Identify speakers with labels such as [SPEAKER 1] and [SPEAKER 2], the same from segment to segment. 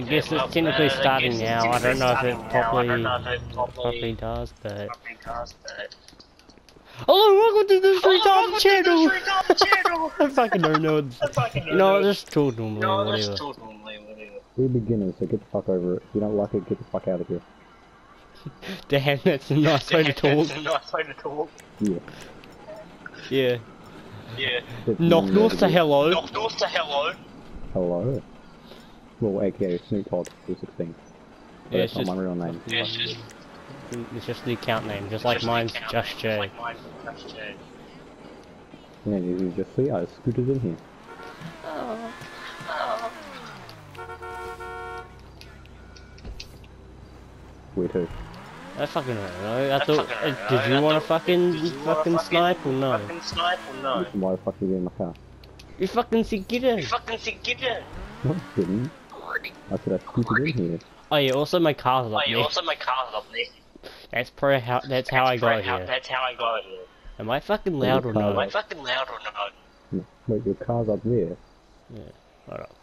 [SPEAKER 1] I guess it's technically starting now. I don't know if it properly properly does, but. Hello, welcome to the Street Talk channel. I fucking don't know. You know, just talk normally, whatever.
[SPEAKER 2] We're beginners, so get the fuck over it. If you don't like it, get the fuck out of here.
[SPEAKER 1] Damn, that's a nice way to talk.
[SPEAKER 2] Yeah.
[SPEAKER 1] Yeah.
[SPEAKER 3] Yeah.
[SPEAKER 1] Knock
[SPEAKER 2] me,
[SPEAKER 1] north to hello.
[SPEAKER 3] Knock north to hello.
[SPEAKER 2] Hello. Well, aka Snoop Dogg 216. But
[SPEAKER 1] Yeah,
[SPEAKER 2] that's
[SPEAKER 1] it's
[SPEAKER 2] not
[SPEAKER 1] just-
[SPEAKER 2] my real name.
[SPEAKER 3] Yeah, it's just
[SPEAKER 1] It's just the account name, just like
[SPEAKER 3] just
[SPEAKER 1] mine's
[SPEAKER 3] account
[SPEAKER 1] just
[SPEAKER 3] name,
[SPEAKER 1] Jay.
[SPEAKER 3] Like mine's just Jay.
[SPEAKER 2] Yeah, you you just see, I scooted in here. Where to?
[SPEAKER 1] I fucking don't know. I
[SPEAKER 3] I
[SPEAKER 1] thought,
[SPEAKER 3] fucking
[SPEAKER 1] uh,
[SPEAKER 3] don't
[SPEAKER 1] did
[SPEAKER 3] know.
[SPEAKER 1] you
[SPEAKER 3] I
[SPEAKER 1] want to
[SPEAKER 3] thought-
[SPEAKER 1] fucking
[SPEAKER 3] did you wanna
[SPEAKER 1] fucking
[SPEAKER 3] fucking-
[SPEAKER 1] snipe or no?
[SPEAKER 3] Fucking snipe or no?
[SPEAKER 2] Why the fuck are you in my car?
[SPEAKER 1] You fucking said get in.
[SPEAKER 3] You fucking think get in.
[SPEAKER 2] No, I didn't. I said I scooted in here.
[SPEAKER 1] Oh yeah, also my car's up
[SPEAKER 3] Oh, you
[SPEAKER 1] there.
[SPEAKER 3] also my car's up there.
[SPEAKER 1] That's probably how. That's how I got
[SPEAKER 3] how-
[SPEAKER 1] here.
[SPEAKER 3] That's how I got here.
[SPEAKER 1] Am I fucking loud or not?
[SPEAKER 3] Am I fucking loud or not?
[SPEAKER 2] No, Wait, your car's up there.
[SPEAKER 1] Hold up.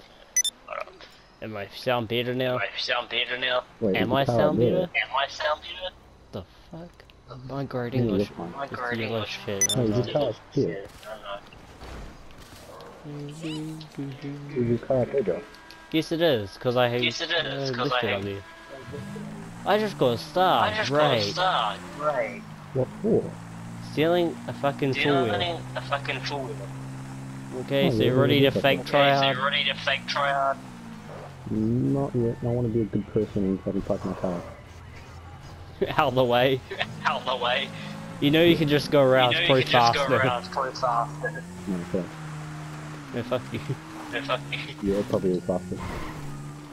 [SPEAKER 3] Hold up.
[SPEAKER 1] Am I sound better now?
[SPEAKER 3] Do I sound better now?
[SPEAKER 2] Wait,
[SPEAKER 1] Am
[SPEAKER 2] is the
[SPEAKER 1] I sound better?
[SPEAKER 3] Am I sound better?
[SPEAKER 1] The fuck? My great English.
[SPEAKER 3] My
[SPEAKER 1] It's
[SPEAKER 3] great English.
[SPEAKER 1] shit. I
[SPEAKER 2] No,
[SPEAKER 1] don't know.
[SPEAKER 2] just- car's here.
[SPEAKER 3] Shit, I don't know.
[SPEAKER 2] Is your car up there, Joe?
[SPEAKER 1] Yes, it is, because I hate.
[SPEAKER 3] Yes, it is,
[SPEAKER 1] uh,
[SPEAKER 3] 'cause
[SPEAKER 1] listed
[SPEAKER 3] I
[SPEAKER 1] up
[SPEAKER 3] hate-
[SPEAKER 1] there. I just got a star.
[SPEAKER 3] I just got a start. Right.
[SPEAKER 2] What for?
[SPEAKER 1] Stealing a fucking
[SPEAKER 3] Do you
[SPEAKER 1] four wheel.
[SPEAKER 3] a fucking fool wheel?
[SPEAKER 1] Okay,
[SPEAKER 2] Oh,
[SPEAKER 1] so you're ready to fake try
[SPEAKER 3] Okay, so
[SPEAKER 1] hard.
[SPEAKER 3] you ready to fake try hard?
[SPEAKER 2] Not yet. I want to be a good person and fucking park my car.
[SPEAKER 1] out of the way.
[SPEAKER 3] Out the way.
[SPEAKER 1] You know you can just go around
[SPEAKER 3] you know
[SPEAKER 1] pretty
[SPEAKER 3] you can just
[SPEAKER 1] fast.
[SPEAKER 3] go around pretty fast.
[SPEAKER 2] Okay.
[SPEAKER 1] No, fuck you.
[SPEAKER 3] No, fuck you.
[SPEAKER 2] Yeah, probably is faster.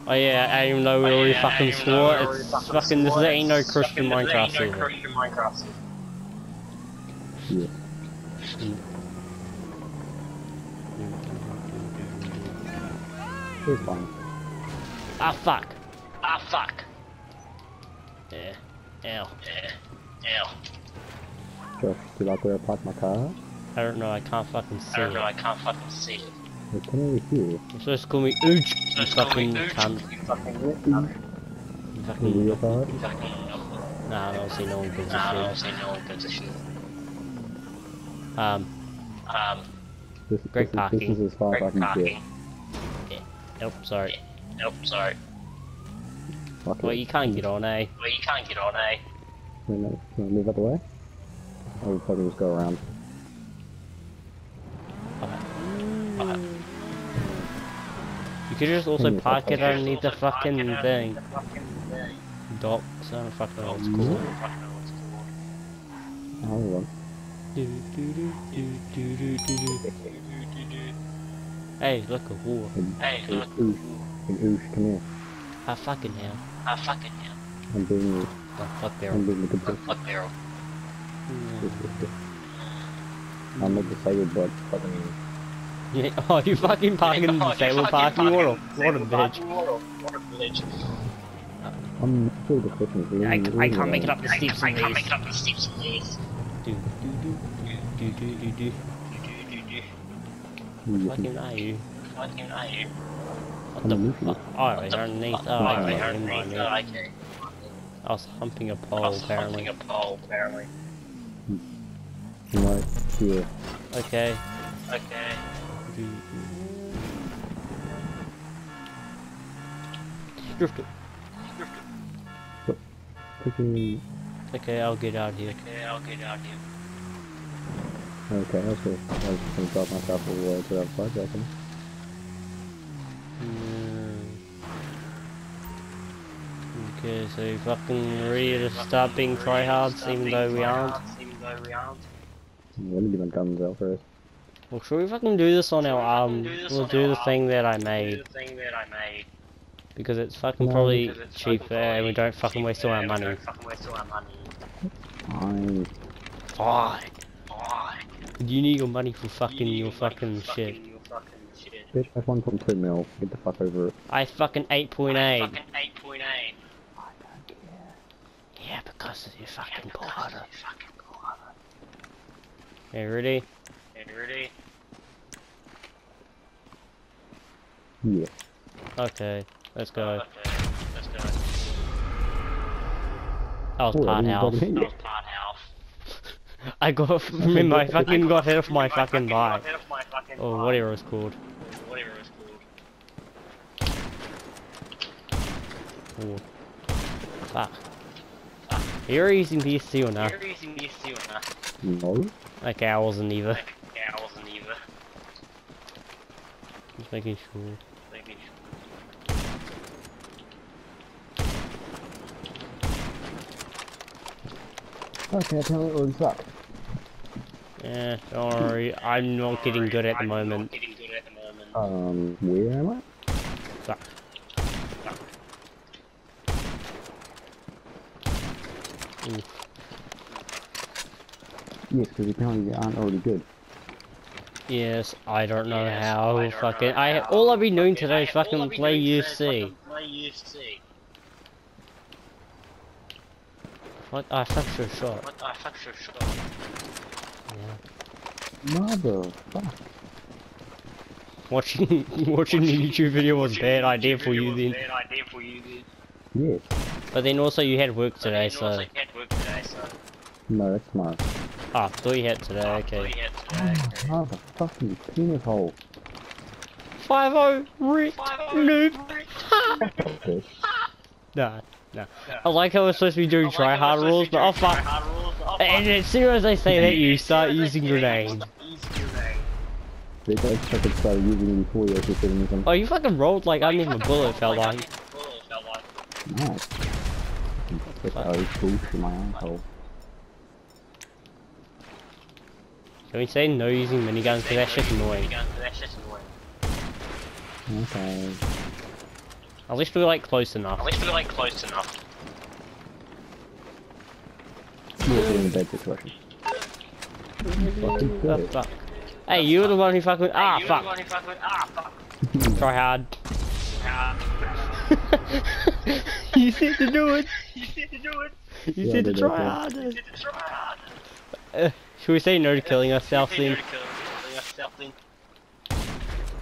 [SPEAKER 1] Oh yeah, I even though we
[SPEAKER 3] Oh,
[SPEAKER 1] already
[SPEAKER 3] yeah,
[SPEAKER 1] fucking
[SPEAKER 3] even though
[SPEAKER 1] swore, it's
[SPEAKER 3] fucking
[SPEAKER 1] fucking, this
[SPEAKER 3] swore,
[SPEAKER 1] ain't no Christian
[SPEAKER 3] fucking- this
[SPEAKER 1] Minecraft
[SPEAKER 3] ain't no. Christian Minecraft server.
[SPEAKER 2] Yeah. It's fine.
[SPEAKER 1] Ah fuck.
[SPEAKER 3] Ah, fuck.
[SPEAKER 1] Yeah. Ow.
[SPEAKER 3] Yeah. Ow.
[SPEAKER 2] Josh, do you like where I parked my car?
[SPEAKER 1] I don't know, I can't fucking see
[SPEAKER 3] I don't know, I can't fucking see it.
[SPEAKER 2] Well, come over here.
[SPEAKER 1] You're supposed to call me Ooch, you
[SPEAKER 3] Just call me
[SPEAKER 1] fucking
[SPEAKER 3] Ooch,
[SPEAKER 1] cunt.
[SPEAKER 3] You fucking
[SPEAKER 1] You
[SPEAKER 2] Over
[SPEAKER 1] fucking...
[SPEAKER 2] your car?
[SPEAKER 3] You fucking...
[SPEAKER 1] Nah, I don't see no one gives
[SPEAKER 3] Nah, I
[SPEAKER 1] a
[SPEAKER 3] don't see no one gives a shit.
[SPEAKER 1] Um,
[SPEAKER 3] Um,
[SPEAKER 2] This,
[SPEAKER 1] Great
[SPEAKER 2] this, is, this is as far as I
[SPEAKER 3] great
[SPEAKER 2] can
[SPEAKER 3] parking.
[SPEAKER 2] get.
[SPEAKER 1] nope, sorry.
[SPEAKER 3] Nope, sorry.
[SPEAKER 2] Fuck
[SPEAKER 1] Well,
[SPEAKER 2] it.
[SPEAKER 1] you can't get on, eh?
[SPEAKER 3] Well, you can't get on, eh?
[SPEAKER 2] Wait, no, can I move out the way? Or we probably just go around.
[SPEAKER 1] Okay. You could just also park it underneath the
[SPEAKER 3] Also park it
[SPEAKER 1] fucking thing.
[SPEAKER 3] the fucking thing.
[SPEAKER 1] Dock, so I don't fucking know what it's
[SPEAKER 2] Mhm.
[SPEAKER 1] called.
[SPEAKER 3] I don't know what it's called.
[SPEAKER 2] Hold on.
[SPEAKER 1] Hey, look, a whore.
[SPEAKER 3] Hey,
[SPEAKER 2] Hey,
[SPEAKER 3] look.
[SPEAKER 2] Oosh. Hey, Oosh, come here.
[SPEAKER 1] I fucking hell.
[SPEAKER 3] Ah, fucking hell.
[SPEAKER 2] I'm being,
[SPEAKER 1] Oh, fuck
[SPEAKER 2] I'm being a good person.
[SPEAKER 3] Fuck Daryl.
[SPEAKER 2] I'm not disabled, but fucking
[SPEAKER 1] Yeah, oh, you fucking parking in
[SPEAKER 3] Oh, you
[SPEAKER 1] disabled
[SPEAKER 3] fucking
[SPEAKER 1] parking? What a,
[SPEAKER 3] parking
[SPEAKER 1] what a bitch.
[SPEAKER 3] What a, bitch.
[SPEAKER 2] I'm still the question.
[SPEAKER 1] I, I can't make it up the
[SPEAKER 3] I,
[SPEAKER 1] steps
[SPEAKER 3] I
[SPEAKER 1] in
[SPEAKER 3] can't make it up the steps in these.
[SPEAKER 1] Do, do, do, do, do, do, do. Fucking are you?
[SPEAKER 3] Fucking are you?
[SPEAKER 1] What oh, the
[SPEAKER 2] Underneath you.
[SPEAKER 1] fuck? Oh, oh you're underneath. Oh,
[SPEAKER 3] Oh,
[SPEAKER 1] okay,
[SPEAKER 3] I
[SPEAKER 1] never
[SPEAKER 3] heard me.
[SPEAKER 1] mind.
[SPEAKER 3] Oh, okay.
[SPEAKER 1] I was humping a
[SPEAKER 3] I
[SPEAKER 1] pole,
[SPEAKER 3] was
[SPEAKER 1] apparently.
[SPEAKER 3] humping a pole, apparently.
[SPEAKER 2] Right here.
[SPEAKER 1] Okay.
[SPEAKER 3] Okay.
[SPEAKER 1] Drifted.
[SPEAKER 2] Quickly.
[SPEAKER 1] Okay, I'll get out of here.
[SPEAKER 3] Okay, I'll get out here.
[SPEAKER 2] Okay, I was gonna, I was just gonna drop myself all the way to outside, I reckon.
[SPEAKER 1] Mm. Okay, so you fucking ready to start being tryhards even though we aren't?
[SPEAKER 3] Even though we aren't.
[SPEAKER 2] Let me get my guns out first.
[SPEAKER 1] Well, should we fucking do this on our um? We'll do the thing that I made because it's fucking
[SPEAKER 2] No,
[SPEAKER 1] probably
[SPEAKER 3] it's
[SPEAKER 1] cheaper and we
[SPEAKER 3] probably
[SPEAKER 1] don't fucking waste all our
[SPEAKER 3] cheaper and we. Don't fucking waste all our money.
[SPEAKER 2] Fine.
[SPEAKER 1] Fine.
[SPEAKER 3] Fine.
[SPEAKER 1] You need your money for fucking
[SPEAKER 3] You
[SPEAKER 1] your
[SPEAKER 3] need
[SPEAKER 1] fucking shit.
[SPEAKER 3] fucking Your fucking shit.
[SPEAKER 2] Bitch, that's 1.2 mil. Get the fuck over it.
[SPEAKER 1] I fucking eight point
[SPEAKER 3] I
[SPEAKER 1] eight.
[SPEAKER 3] Fucking eight point eight.
[SPEAKER 1] Yeah, because of your fucking
[SPEAKER 3] Because
[SPEAKER 1] border.
[SPEAKER 3] you fucking border.
[SPEAKER 1] Okay, ready?
[SPEAKER 3] Okay, ready?
[SPEAKER 2] Yeah.
[SPEAKER 1] Okay. Let's go.
[SPEAKER 3] Okay, let's go.
[SPEAKER 1] I was
[SPEAKER 2] Oh,
[SPEAKER 1] part
[SPEAKER 2] didn't
[SPEAKER 1] house.
[SPEAKER 2] bother hitting
[SPEAKER 3] That was part health.
[SPEAKER 1] I got remember I fucking got hit off my fucking
[SPEAKER 3] got
[SPEAKER 1] bike.
[SPEAKER 3] hit off my fucking
[SPEAKER 1] Or
[SPEAKER 3] bike.
[SPEAKER 1] whatever it's called.
[SPEAKER 3] Or Whatever it's called.
[SPEAKER 1] Oh. Fuck. You're using BSC or no?
[SPEAKER 3] You're using this or not?
[SPEAKER 2] No.
[SPEAKER 1] Okay, I wasn't either.
[SPEAKER 3] Like, yeah, I wasn't either.
[SPEAKER 1] Just making sure.
[SPEAKER 2] Okay, tell me what suck.
[SPEAKER 1] Yeah, don't worry. I'm not getting good at the
[SPEAKER 3] I'm not
[SPEAKER 1] moment.
[SPEAKER 3] getting good at the moment.
[SPEAKER 2] Um, where am I?
[SPEAKER 1] Fuck. Ooh.
[SPEAKER 2] Yes, because apparently you aren't already good.
[SPEAKER 1] Yes, I don't know
[SPEAKER 3] Yes,
[SPEAKER 1] how.
[SPEAKER 3] I don't
[SPEAKER 1] fucking,
[SPEAKER 3] know
[SPEAKER 1] I
[SPEAKER 3] how.
[SPEAKER 1] all I've been doing today is fucking play
[SPEAKER 3] doing today is
[SPEAKER 1] UFC.
[SPEAKER 3] fucking Play UFC.
[SPEAKER 1] What? I fucked your shot.
[SPEAKER 3] What the fuck's your shot?
[SPEAKER 1] Yeah.
[SPEAKER 2] Mother fuck.
[SPEAKER 1] Watching watching the YouTube video was a bad idea for you
[SPEAKER 3] was
[SPEAKER 1] then.
[SPEAKER 3] Bad idea for you then.
[SPEAKER 2] Yeah.
[SPEAKER 1] But then also you had work today,
[SPEAKER 3] But then also
[SPEAKER 1] so
[SPEAKER 3] you had work today, so.
[SPEAKER 2] No, that's smart.
[SPEAKER 1] ah, thought you had today.
[SPEAKER 3] Oh,
[SPEAKER 1] Okay.
[SPEAKER 3] we had today.
[SPEAKER 2] Mother fucking penis hole.
[SPEAKER 1] Five zero Rick noob.
[SPEAKER 2] Okay.
[SPEAKER 1] Nah, nah. I like how we're supposed to be doing try hard oh, rules, but oh fuck. And as soon as they say that, you start using grenades.
[SPEAKER 2] They don't fucking start using them before you actually put anything.
[SPEAKER 1] Oh, you fucking rolled like I didn't even bullet felt like.
[SPEAKER 2] Nice. That's always cool to my asshole.
[SPEAKER 1] Can we say no using miniguns? Cause that's just annoying.
[SPEAKER 3] That's just annoying.
[SPEAKER 2] Okay.
[SPEAKER 1] At least we're like close enough.
[SPEAKER 3] At least we're like close enough.
[SPEAKER 2] You're in a bad situation. Fucking good.
[SPEAKER 1] fuck. Hey, you were the one who fucking. Ah,
[SPEAKER 3] you
[SPEAKER 1] fuck.
[SPEAKER 3] were the one who fucking- Ah, fuck.
[SPEAKER 1] Try hard.
[SPEAKER 3] Ah.
[SPEAKER 1] you said to do it.
[SPEAKER 3] You said to do it.
[SPEAKER 1] You
[SPEAKER 2] Yeah,
[SPEAKER 1] said to try
[SPEAKER 2] that, yeah.
[SPEAKER 1] harder.
[SPEAKER 3] You said to try hard.
[SPEAKER 1] Uh, should we say no to killing ourselves
[SPEAKER 3] You
[SPEAKER 1] then?
[SPEAKER 3] said to kill yourself then.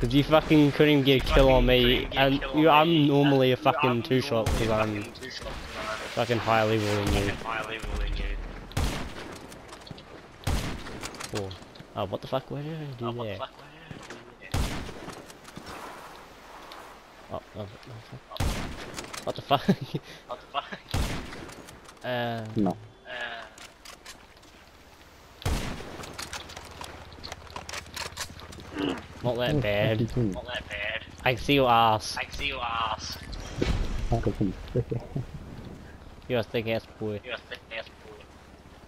[SPEAKER 1] Because you fucking couldn't even get a kill on me,
[SPEAKER 3] Fucking get a
[SPEAKER 1] and you, I'm normally a fucking two shot because I'm
[SPEAKER 3] fucking two shots 'cause I'm
[SPEAKER 1] fucking higher level than you.
[SPEAKER 3] fucking higher level than you.
[SPEAKER 1] Oh, oh what the fuck? Where did I do
[SPEAKER 3] Oh, what the
[SPEAKER 1] that?
[SPEAKER 3] fuck? Where did I do that?
[SPEAKER 1] Oh, oh, oh. What the fuck?
[SPEAKER 3] What the fuck?
[SPEAKER 1] uh,
[SPEAKER 2] No.
[SPEAKER 1] Not that bad.
[SPEAKER 3] Not that bad.
[SPEAKER 1] I see your ass.
[SPEAKER 3] I see your ass.
[SPEAKER 2] fucking thick ass.
[SPEAKER 1] You're a thick ass boy.
[SPEAKER 3] You're a thick ass boy.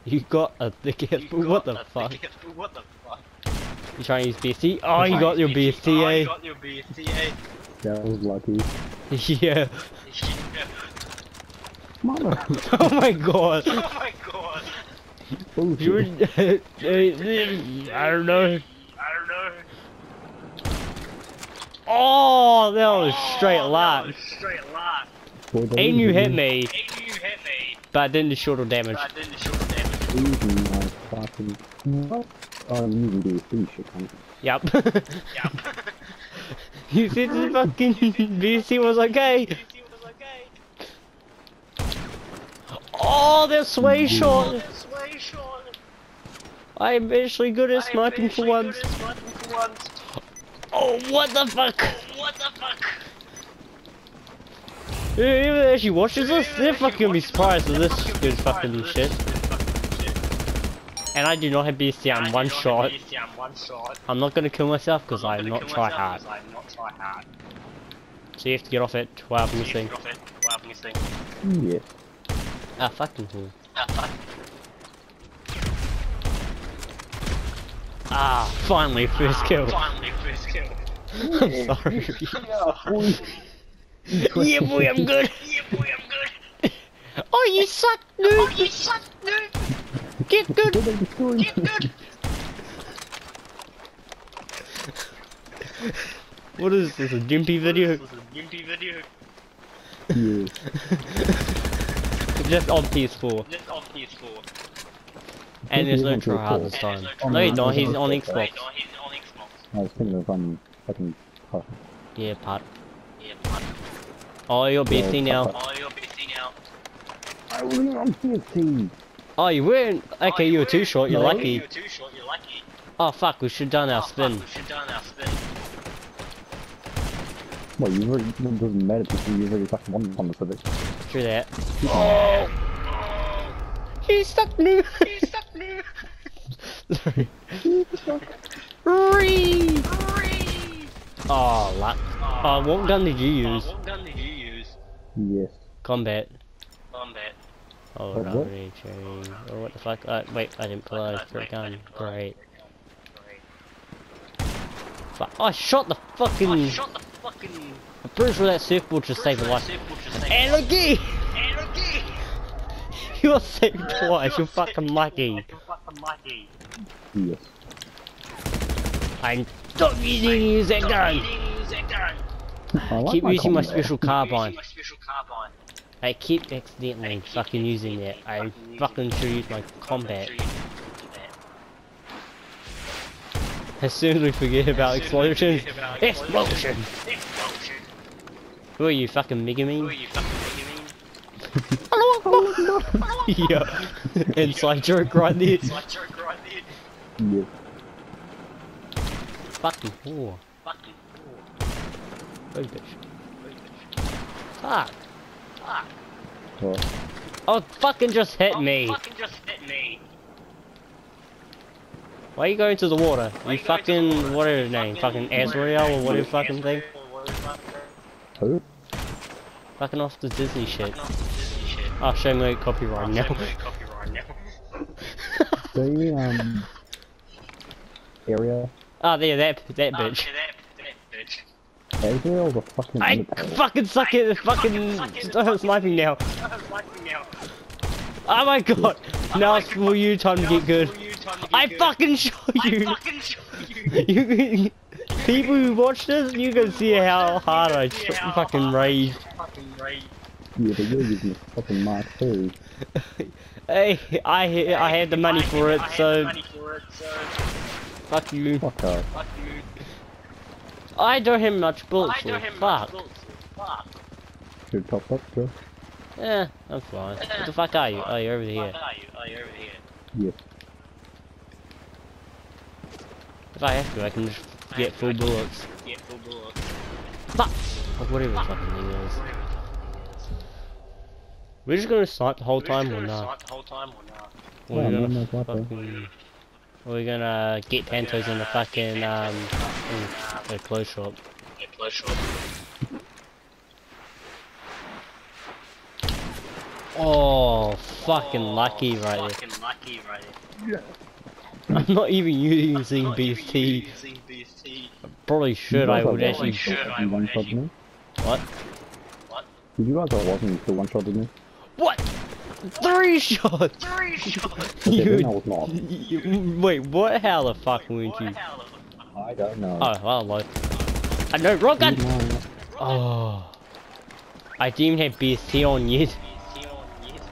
[SPEAKER 1] You got a thick ass boy. What the fuck?
[SPEAKER 3] thick ass boy. What the fuck?
[SPEAKER 1] You trying to use BST? Oh, you got your
[SPEAKER 3] Oh,
[SPEAKER 1] BST,
[SPEAKER 3] you
[SPEAKER 1] eh?
[SPEAKER 3] got your BSTA.
[SPEAKER 2] That was lucky.
[SPEAKER 1] yeah.
[SPEAKER 2] Mother.
[SPEAKER 1] Oh my god.
[SPEAKER 3] oh my god.
[SPEAKER 1] You were. I don't know.
[SPEAKER 3] I don't know.
[SPEAKER 1] Oh, that was straight
[SPEAKER 3] Oh,
[SPEAKER 1] luck.
[SPEAKER 3] that was Straight luck.
[SPEAKER 2] Boy, that
[SPEAKER 1] And you hit me,
[SPEAKER 3] And you hit me,
[SPEAKER 1] but didn't do shorter damage.
[SPEAKER 3] but I didn't shoot damage.
[SPEAKER 2] Easy, my fucking. What? Oh, I'm using DSP shit.
[SPEAKER 1] Yep.
[SPEAKER 3] Yep.
[SPEAKER 1] you said the fucking BST was okay.
[SPEAKER 3] BST was okay.
[SPEAKER 1] Oh, that sway shot.
[SPEAKER 3] This way, Sean.
[SPEAKER 1] I'm actually good at sniping for
[SPEAKER 3] actually good at sniping for once.
[SPEAKER 1] Oh, what the fuck?
[SPEAKER 3] What the fuck?
[SPEAKER 1] Whoever actually watches this, they're fucking gonna be surprised at this good fucking shit. And I do not have BST, I'm one shot.
[SPEAKER 3] I'm one shot.
[SPEAKER 1] I'm not gonna kill myself because I'm not try hard.
[SPEAKER 3] I'm not try hard.
[SPEAKER 1] So you have to get off it while I'm missing.
[SPEAKER 3] Drop it. Well, I'm missing.
[SPEAKER 2] Yes.
[SPEAKER 1] Ah, fucking cool.
[SPEAKER 3] Ah.
[SPEAKER 1] Ah, finally, first kill.
[SPEAKER 3] Finally, first kill.
[SPEAKER 1] I'm sorry.
[SPEAKER 2] boy.
[SPEAKER 1] yeah, boy, I'm good.
[SPEAKER 3] Yeah, boy, I'm good.
[SPEAKER 1] Oh, you suck, dude.
[SPEAKER 3] Oh,
[SPEAKER 1] dude.
[SPEAKER 3] you suck, dude.
[SPEAKER 1] Get good.
[SPEAKER 2] Go back.
[SPEAKER 3] Get good.
[SPEAKER 1] What is this, a Jimpy video?
[SPEAKER 3] This is a Gimpy video.
[SPEAKER 2] Yeah.
[SPEAKER 1] Just on PS4.
[SPEAKER 3] Just on PS4.
[SPEAKER 1] And there's no
[SPEAKER 2] He's on
[SPEAKER 1] try hard
[SPEAKER 2] PS4.
[SPEAKER 1] this time.
[SPEAKER 2] Oh,
[SPEAKER 1] No, he's
[SPEAKER 2] no,
[SPEAKER 1] not,
[SPEAKER 2] he's
[SPEAKER 1] he's
[SPEAKER 2] on
[SPEAKER 1] on
[SPEAKER 2] Xbox.
[SPEAKER 1] Xbox.
[SPEAKER 3] No, he's on Xbox.
[SPEAKER 2] I was thinking of um fucking. Oh,
[SPEAKER 1] Yeah, part.
[SPEAKER 3] Yeah, but
[SPEAKER 1] Oh, you're BT now.
[SPEAKER 3] Oh, you're busy now.
[SPEAKER 2] I was on PST.
[SPEAKER 1] Oh, you weren't. Okay, you were too short. You're lucky.
[SPEAKER 3] You're too short, you're lucky.
[SPEAKER 1] Oh fuck, we should done our
[SPEAKER 3] Oh,
[SPEAKER 1] spin.
[SPEAKER 3] fuck, we should done our spin.
[SPEAKER 2] Well, you already, it doesn't matter because you already fucking won on the Civic.
[SPEAKER 1] True that.
[SPEAKER 3] Oh,
[SPEAKER 1] He stuck me.
[SPEAKER 3] he's stuck me.
[SPEAKER 1] Sorry. Ree.
[SPEAKER 3] Free.
[SPEAKER 1] Oh, luck. Oh, what gun did you use?
[SPEAKER 3] What gun did you use?
[SPEAKER 2] Yes.
[SPEAKER 1] Combat.
[SPEAKER 3] Combat.
[SPEAKER 1] Oh,
[SPEAKER 2] What,
[SPEAKER 1] no,
[SPEAKER 2] what?
[SPEAKER 1] really, Jerry. What the fuck? Uh, wait, I didn't pull out a gun. Great. Fuck. Oh, I shot the fucking.
[SPEAKER 3] I shot the fucking.
[SPEAKER 1] I'm pretty sure that surfboard just saved a life. And again!
[SPEAKER 3] Anarchy!
[SPEAKER 1] You're saved twice, you're fucking lucky.
[SPEAKER 3] You're fucking lucky.
[SPEAKER 2] Yes.
[SPEAKER 1] I'm stop using use that gun!
[SPEAKER 3] Use that gun.
[SPEAKER 2] I like
[SPEAKER 1] Keep
[SPEAKER 2] my
[SPEAKER 1] using my special carbine.
[SPEAKER 3] Using my special.
[SPEAKER 1] I keep accidentally fucking using that. I fucking should use my combat. As soon as we forget about explosions. Explosion!
[SPEAKER 3] Explosion.
[SPEAKER 1] Who are you, fucking Mega
[SPEAKER 3] Who are
[SPEAKER 1] Man?
[SPEAKER 3] you fucking kidding me?
[SPEAKER 1] Hello, Akbar! yeah. Inside joke right there.
[SPEAKER 3] It's like joke right there.
[SPEAKER 2] Yes.
[SPEAKER 1] Fucking whore.
[SPEAKER 3] Fucking
[SPEAKER 1] Oh, bitch. Fuck.
[SPEAKER 3] fuck.
[SPEAKER 2] Well,
[SPEAKER 1] Oh, fucking just hit
[SPEAKER 3] Oh,
[SPEAKER 1] me.
[SPEAKER 3] Fucking just hit me.
[SPEAKER 1] Why are you going to the water?
[SPEAKER 3] Why
[SPEAKER 1] You
[SPEAKER 3] you going to the
[SPEAKER 1] fucking,
[SPEAKER 3] water?
[SPEAKER 1] what is his name? Fucking Azrael or whatever fucking thing?
[SPEAKER 2] who?
[SPEAKER 1] Fucking off the Disney shit.
[SPEAKER 3] Fucking off the Disney shit.
[SPEAKER 1] Oh, show me copyright now.
[SPEAKER 3] Copyright now.
[SPEAKER 2] Do you um, area?
[SPEAKER 1] oh, there, that, that
[SPEAKER 3] Um,
[SPEAKER 1] bitch.
[SPEAKER 3] that, that bitch.
[SPEAKER 2] Azrael's a fucking
[SPEAKER 1] I fucking suck at the fucking start sniping now.
[SPEAKER 3] I'm liking now.
[SPEAKER 1] Oh my god. Now it's for you time to get good.
[SPEAKER 3] for you time to get
[SPEAKER 1] I fucking show
[SPEAKER 3] I
[SPEAKER 1] you.
[SPEAKER 3] fucking show you.
[SPEAKER 1] You people who watch this, you can see how hard I fucking
[SPEAKER 3] hard
[SPEAKER 1] rage.
[SPEAKER 2] Yeah, but you're using a fucking Mark II.
[SPEAKER 1] Hey, I I had the money for it, so
[SPEAKER 3] the money for it, so
[SPEAKER 1] fuck you.
[SPEAKER 2] Fuck off.
[SPEAKER 3] fuck you.
[SPEAKER 1] I don't have much bullets.
[SPEAKER 3] I don't
[SPEAKER 1] left,
[SPEAKER 3] have much
[SPEAKER 1] Fuck.
[SPEAKER 3] bullets. Fuck.
[SPEAKER 2] Should top up, bro.
[SPEAKER 1] Yeah, I'm fine. What the fuck are you? Oh, you're over here.
[SPEAKER 3] Fuck are you? Oh, you're over here.
[SPEAKER 2] Yes.
[SPEAKER 1] If I have to, I can just get full bullets.
[SPEAKER 3] Get full bullets.
[SPEAKER 1] Fuck! Or whatever the fucking thing is. We're just gonna snipe the whole time or
[SPEAKER 3] We're just gonna
[SPEAKER 1] not?
[SPEAKER 3] snipe the whole time or not?
[SPEAKER 1] Or
[SPEAKER 2] Yeah,
[SPEAKER 1] we're
[SPEAKER 2] no,
[SPEAKER 1] gonna
[SPEAKER 2] no, what
[SPEAKER 1] fucking... We're gonna get Pantos in the fucking, um, in the clothes shop.
[SPEAKER 3] Get close shot.
[SPEAKER 1] Oh, fucking lucky right there.
[SPEAKER 3] Fucking lucky right there.
[SPEAKER 1] I'm not even using
[SPEAKER 3] Not even
[SPEAKER 1] BST.
[SPEAKER 3] using BST.
[SPEAKER 1] Probably should, I would
[SPEAKER 3] Probably
[SPEAKER 1] actually...
[SPEAKER 3] should. I would
[SPEAKER 2] one shot
[SPEAKER 3] actually-
[SPEAKER 2] me?
[SPEAKER 1] What?
[SPEAKER 3] What?
[SPEAKER 2] Did you guys all wasn't until one shot me?
[SPEAKER 1] What? Three shots!
[SPEAKER 3] Three shots.
[SPEAKER 2] Okay,
[SPEAKER 1] You-
[SPEAKER 2] then I was not.
[SPEAKER 1] You- Wait, what? How the fuck weren't
[SPEAKER 3] What
[SPEAKER 1] you?
[SPEAKER 3] the hell?
[SPEAKER 2] I don't know.
[SPEAKER 1] Oh, well, like... I know, wrong gun! Oh. I didn't even have BST on yet.
[SPEAKER 3] BST on yet?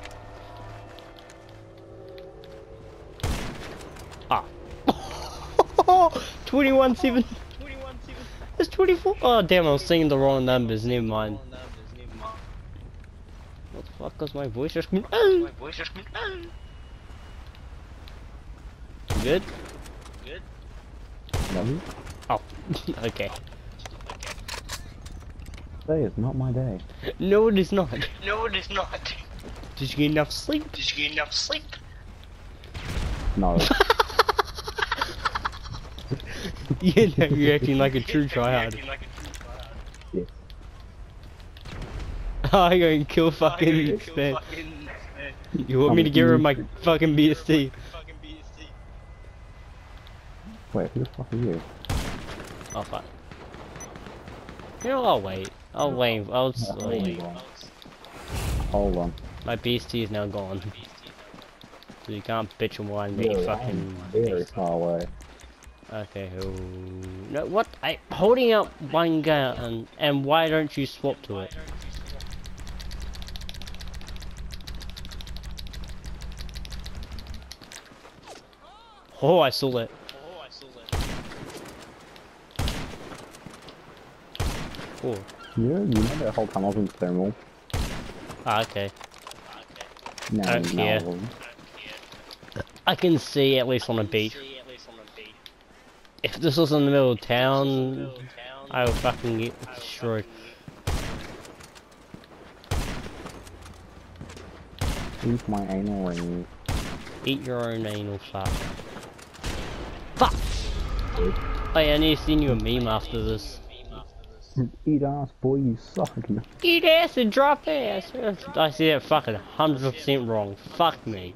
[SPEAKER 1] Ah. 21 7.
[SPEAKER 3] 21 7.
[SPEAKER 1] It's 24. Oh, damn, I was saying the wrong numbers. Never mind.
[SPEAKER 3] Numbers, never mind.
[SPEAKER 1] What the fuck was my voice just.
[SPEAKER 3] My
[SPEAKER 1] Oh.
[SPEAKER 3] voice just went, oh.
[SPEAKER 1] Good?
[SPEAKER 3] Good.
[SPEAKER 2] no.
[SPEAKER 1] Oh. okay.
[SPEAKER 2] Today is not my day.
[SPEAKER 1] No, it is not.
[SPEAKER 3] No, it is not.
[SPEAKER 1] Did you get enough sleep?
[SPEAKER 3] Did you get enough sleep?
[SPEAKER 2] No.
[SPEAKER 1] yeah, no, you're acting like a true tryhard.
[SPEAKER 3] Acting like a true tryhard.
[SPEAKER 2] yes.
[SPEAKER 1] I'm going to kill fucking
[SPEAKER 3] I'm gonna kill
[SPEAKER 1] Span.
[SPEAKER 3] fucking, uh,
[SPEAKER 1] You want me to get rid of my fucking BST?
[SPEAKER 3] BST.
[SPEAKER 2] Wait, who the fuck are you?
[SPEAKER 1] Oh fuck. You know, I'll wait. I'll wait. I'll s-
[SPEAKER 2] Yeah,
[SPEAKER 1] wait.
[SPEAKER 2] hold on. Hold on.
[SPEAKER 1] My BST is now gone. So you can't bitch and whine me
[SPEAKER 2] You're
[SPEAKER 1] fucking.
[SPEAKER 2] very far away.
[SPEAKER 1] Okay, oh, no, what? I holding up one gun, and, and why don't you swap to it? Oh, I saw that.
[SPEAKER 3] Oh, I saw that.
[SPEAKER 1] Oh,
[SPEAKER 2] You know, you know that whole time I was in thermal?
[SPEAKER 1] Ah, okay.
[SPEAKER 2] No,
[SPEAKER 1] Don't
[SPEAKER 2] no.
[SPEAKER 1] care. I can see at least on a beach. If this was in the middle of town, I would fucking get destroyed.
[SPEAKER 2] Eat my anal ring.
[SPEAKER 1] Eat your own anal. Fuck! Oh yeah, I need to send you a meme after this.
[SPEAKER 2] Eat ass, boy, you suck.
[SPEAKER 1] Eat ass and drop ass! I see that fucking 100% wrong. Fuck me.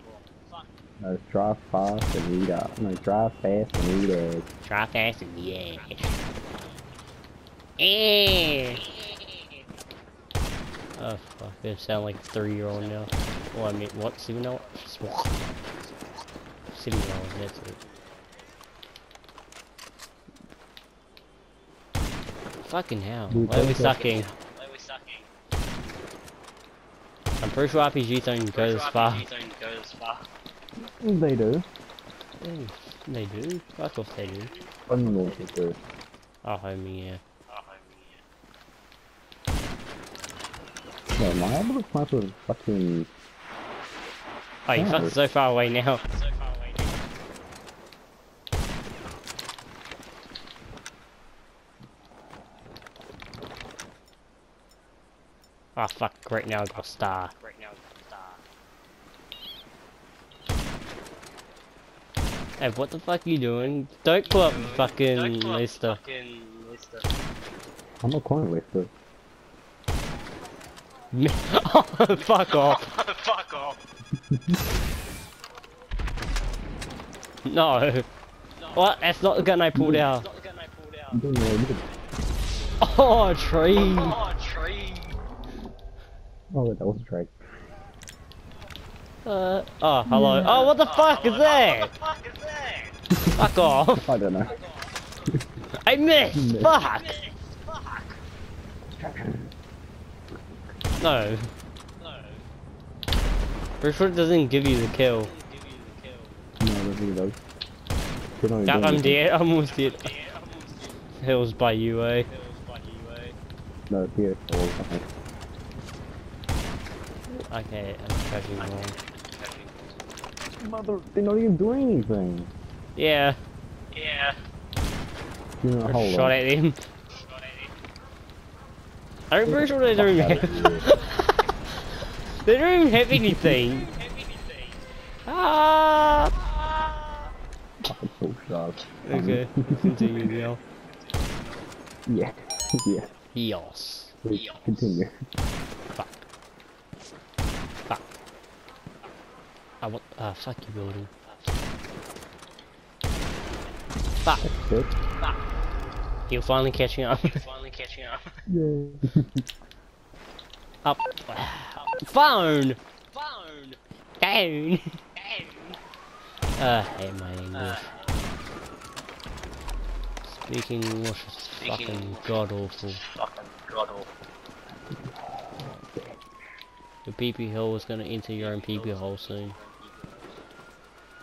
[SPEAKER 2] No, drive fast and eat ass. No, drive fast and eat ass.
[SPEAKER 1] Drive fast and yeah. Eh. Oh fuck, I sound like a three year old now. Well, I mean, what, seven year old? Seven year old, that's it. Fucking hell, Why are We
[SPEAKER 2] sucking? why are we
[SPEAKER 1] sucking? I'm pretty sure RPGs don't go this far.
[SPEAKER 2] They do.
[SPEAKER 1] Yeah, They do? Fuck off they do.
[SPEAKER 2] Criminals do.
[SPEAKER 1] Oh homie, yeah.
[SPEAKER 2] No, my able to snipe with fucking.
[SPEAKER 1] Oh, you
[SPEAKER 2] Yeah.
[SPEAKER 1] fucking so far away now. Oh fuck, right now I got a star. Hey, what the fuck are you doing? Don't pull up fucking Lester.
[SPEAKER 2] I'm not calling Lester.
[SPEAKER 1] oh, fuck off.
[SPEAKER 3] Fuck off.
[SPEAKER 1] No. What? That's not the gun I pulled mm. out.
[SPEAKER 2] You don't know what
[SPEAKER 1] Oh, tree.
[SPEAKER 3] Oh, tree.
[SPEAKER 2] Oh, wait, that was a trade.
[SPEAKER 1] Uh, oh, hello. Oh, what the fuck is that?
[SPEAKER 3] Fuck is that?
[SPEAKER 1] Fuck off.
[SPEAKER 2] I don't know.
[SPEAKER 1] I missed.
[SPEAKER 2] Missed.
[SPEAKER 1] Fuck. No. Pretty sure it doesn't give you the kill.
[SPEAKER 2] No, I don't think it does. You're not even
[SPEAKER 1] Yeah,
[SPEAKER 2] doing
[SPEAKER 1] I'm
[SPEAKER 2] anything.
[SPEAKER 1] dead. I'm almost dead. Hills by you, eh?
[SPEAKER 2] No, yeah, or something.
[SPEAKER 1] Okay, I'm catching wrong.
[SPEAKER 2] Mother, they're not even doing anything.
[SPEAKER 1] Yeah,
[SPEAKER 3] Yeah.
[SPEAKER 2] You know,
[SPEAKER 1] I
[SPEAKER 2] hold
[SPEAKER 1] shot
[SPEAKER 2] on.
[SPEAKER 1] at him. I'm pretty sure they don't even
[SPEAKER 2] Fuck
[SPEAKER 1] have. they don't even have anything. Ah.
[SPEAKER 2] Fucking so sharp.
[SPEAKER 1] Okay, continue now.
[SPEAKER 2] Yeah, yeah.
[SPEAKER 1] Eos.
[SPEAKER 2] Please continue.
[SPEAKER 1] Fuck. Fuck. I want. Ah, fuck you, building. Fuck.
[SPEAKER 2] Good.
[SPEAKER 1] You're finally catching up.
[SPEAKER 3] Finally catching up.
[SPEAKER 2] Yay.
[SPEAKER 1] up. Phone. Phone. Down. Uh, I hate my English. Speaking English is
[SPEAKER 3] Speaking
[SPEAKER 1] fucking god awful.
[SPEAKER 3] Fucking god awful.
[SPEAKER 1] Your PP hole is gonna enter your own PP hole soon.